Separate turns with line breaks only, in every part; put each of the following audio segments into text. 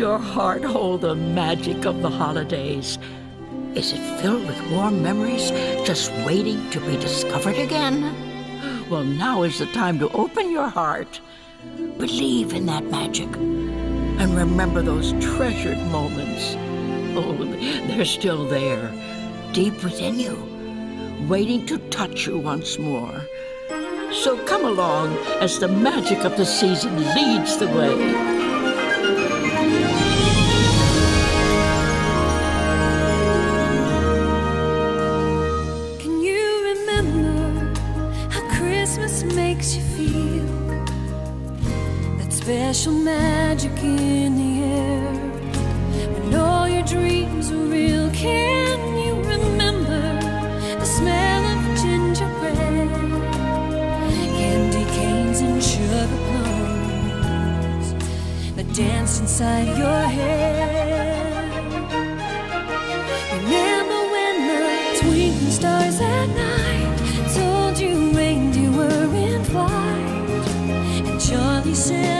your heart hold the magic of the holidays? Is it filled with warm memories just waiting to be discovered again? Well, now is the time to open your heart. Believe in that magic and remember those treasured moments. Oh, they're still there, deep within you, waiting to touch you once more. So come along as the magic of the season leads the way.
special magic in the air when all your dreams are real can you remember the smell of gingerbread candy canes and sugar plums that danced inside your head remember when the twinkling stars at night told you and Charlie said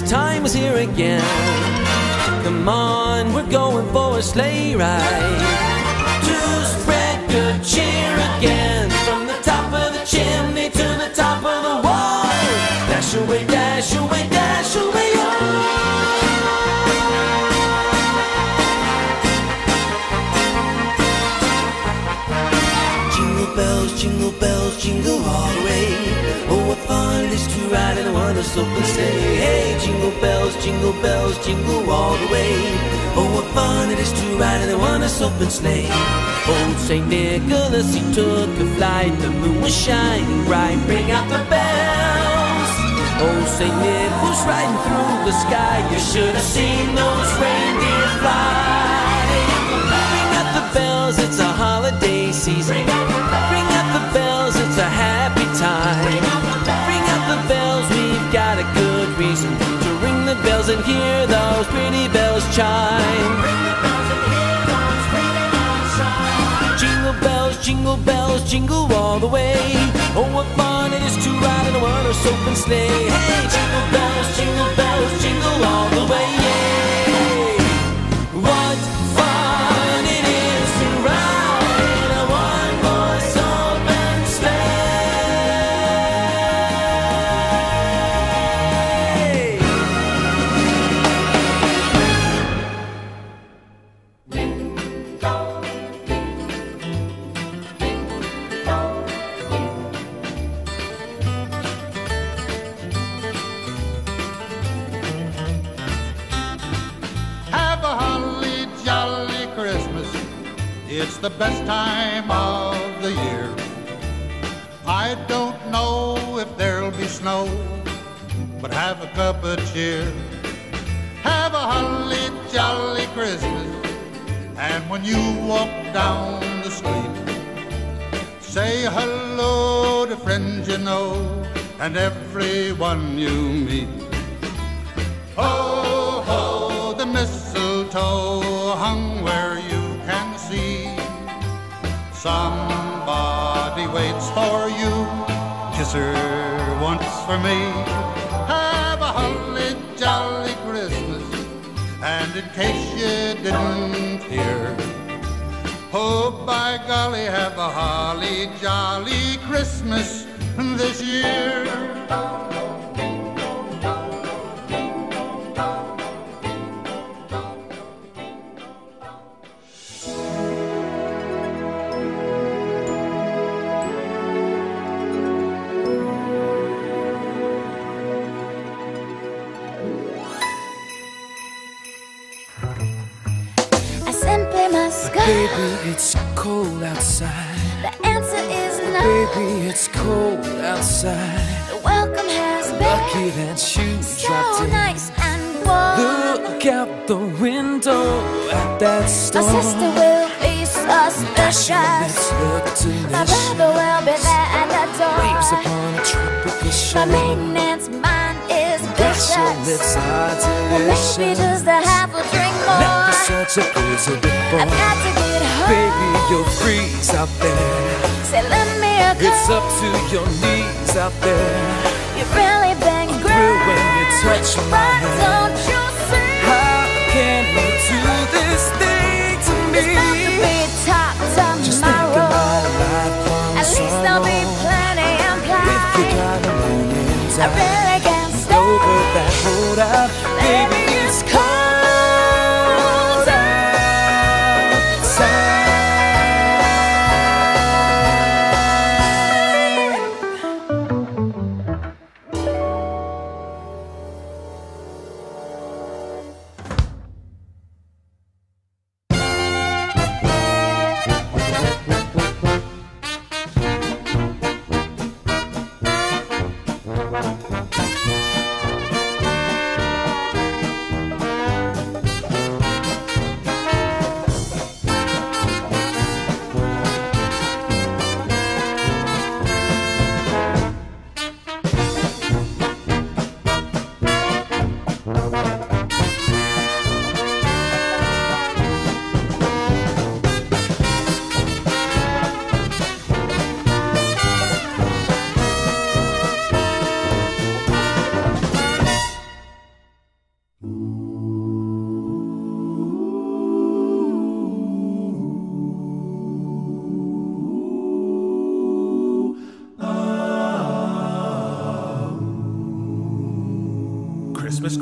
this time is here again. Come on, we're going for a sleigh ride. To spread good cheer again. From the top of the chimney to the top of the wall. Dash away, dash away, dash away. Oh. Jingle bells, jingle bells, jingle all the soap and sleigh. Hey, jingle bells, jingle bells, jingle all the way. Oh, what fun it is to ride in a one-horse open sleigh. Old St. Nicholas, he took a flight. The moon was shining bright. Bring out the bells. Old St. Nicholas riding through the sky. You should have seen those reindeer fly. Bring out the bells, it's a holiday season. to ring the bells and hear those pretty bells chime. Jingle bells, jingle bells, jingle all the way. Oh, what fun it is to ride in a one-horse open sleigh! Hey, jingle bells, jingle bells, jingle all. the way.
It's the best time of the year. I don't know if there'll be snow, but have a cup of cheer. Have a holly jolly Christmas, and when you walk down the street, say hello to friends you know and everyone you meet. Ho, ho, the mistletoe for you, kiss her once for me. Have a holly jolly Christmas, and in case you didn't hear, oh by golly, have a holly jolly Christmas this year.
Baby, it's cold outside. The answer is no. Baby, it's cold outside. The welcome has been lucky that you so dropped in. nice
and warm. Look
out the window at that storm. My sister
will be suspicious. My brother will be there at the door. Waves upon a tropical shore. My maintenance mind is vicious. Well, maybe just a half a drink
such a blizzard before. I've got to get home. Baby, you'll freeze out there.
Say, let me go. It's
up to your knees out there. You really been I'm when you touch my hand. Don't you see? How can you do this thing to me? It's about
to be top tomorrow. Just think about life At least there'll be plenty and plenty.
If you got a million times. I really can't stop. Over that road out,
baby, it's cold.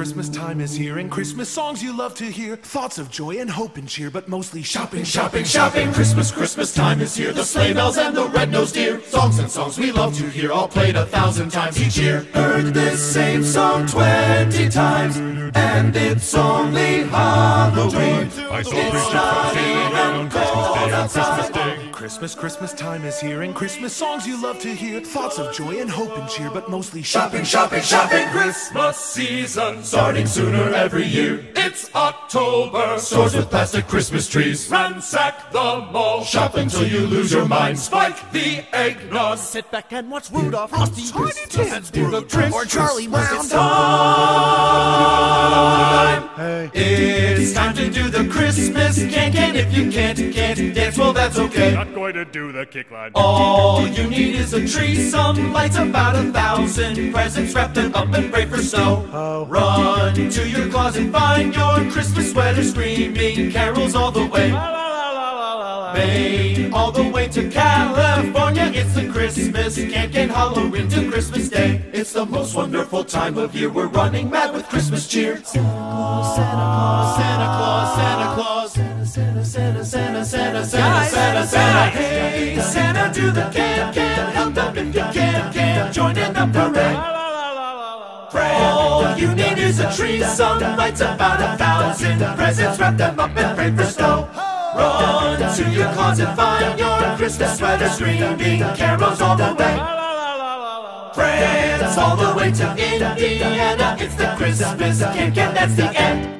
Christmas time is here, and Christmas songs you love to hear. Thoughts of joy and hope and cheer, but mostly shopping, shopping, shopping. Christmas, Christmas time is here. The sleigh bells and the red-nosed deer. Songs and songs we love to hear, all played a thousand times each year. Heard this same song twenty times, and it's only Halloween. It's snowing and cold outside. Christmas, Christmas time is here, and Christmas songs you love to hear. Thoughts of joy and hope and cheer, but mostly shopping, shopping, shopping. Christmas season starting sooner every year. It's October. Stores with plastic Christmas trees. Ransack the mall. Shop until you lose your mind. Spike the eggnog. Sit back and watch Rudolph, Frosty, Tiny Tim, the Grinch, or Charlie Brown. It's time.
It's time
to do the Christmas cake, if you can't, can't dance, well that's okay going to do the kick line. All you need is a tree, some lights, about a thousand presents wrapped up and ready for snow. Run to your closet, find your Christmas sweater, screaming carols all the way. Maine, all the way to California. It's the Christmas can't get Halloween to Christmas Day. It's the most wonderful time of year. We're running mad with Christmas cheer. Santa Claus, Santa Claus, Santa Claus, Santa Claus. Santa, Santa, Santa,
Santa, Santa, Santa, Santa, hey, Santa, do the can,
can, help them if you can, can, join in the parade. All you need is a tree, some lights, about a thousand presents, wrap them up and pray for snow. Run to your closet, find your Christmas sweater, screaming carols all the way. France all the way to Indiana, it's the Christmas can can, that's the end.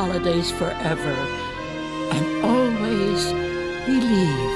holidays forever and always
believe.